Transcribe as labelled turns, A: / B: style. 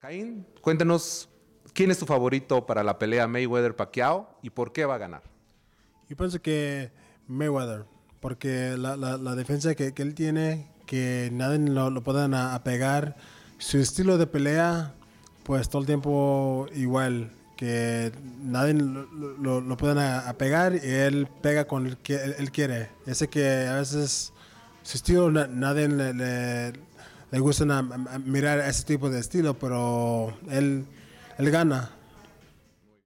A: Caín, cuéntanos quién es tu favorito para la pelea Mayweather-Pacquiao y por qué va a ganar.
B: Yo pienso que Mayweather, porque la, la, la defensa que, que, él tiene, que nadie lo, lo puedan apegar, su estilo de pelea, pues todo el tiempo igual, que nadie lo, lo, lo pueden apegar y él pega con el que él, él quiere. Ese que a veces su estilo nadie le, le le gustan mirar ese tipo de estilo, pero él, él gana.